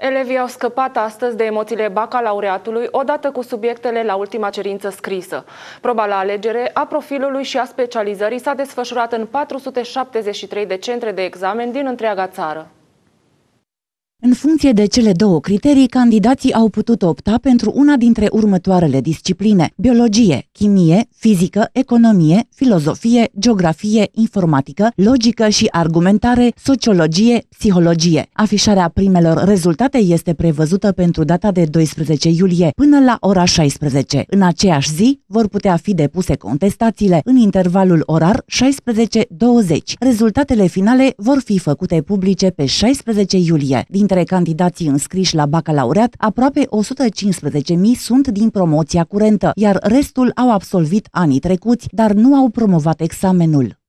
Elevii au scăpat astăzi de emoțiile bacalaureatului odată cu subiectele la ultima cerință scrisă. Proba la alegere a profilului și a specializării s-a desfășurat în 473 de centre de examen din întreaga țară. În funcție de cele două criterii, candidații au putut opta pentru una dintre următoarele discipline: biologie, chimie, fizică, economie, filozofie, geografie, informatică, logică și argumentare, sociologie, psihologie. Afișarea primelor rezultate este prevăzută pentru data de 12 iulie până la ora 16. În aceeași zi vor putea fi depuse contestațiile în intervalul orar 16-20. Rezultatele finale vor fi făcute publice pe 16 iulie. Din Dintre candidații înscriși la bacalaureat, aproape 115.000 sunt din promoția curentă, iar restul au absolvit anii trecuți, dar nu au promovat examenul.